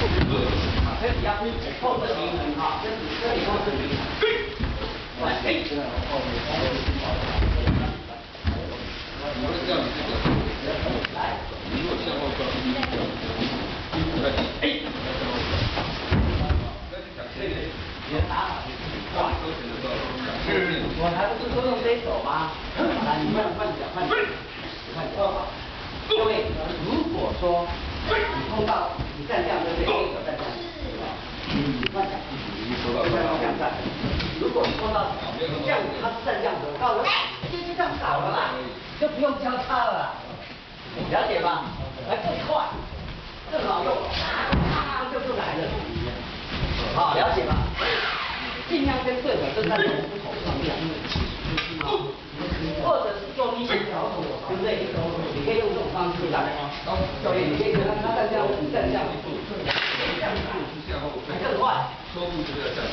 可以啊，控制平衡哈，这这里控制平衡。来，哎。来，你如果向后转，哎。别打了，挂。我还不是都用这手吗？来，你慢慢脚，慢脚，慢脚。各位，如果说你碰到你站这样对不对？右手站这样，你慢脚，你这样这样站。如果你碰到这样，他是站这样子，我告诉你，就这样搞了啦，就不用交叉了，了解吧？来更快，更好用，啪就就来了。好，了解吧？尽量跟对手正在同步投上面，或者是做逆向调整，对不对？你可以用这种方式来。教练，你可以跟他他这样，你站这样，这样子，更快。收腹就要站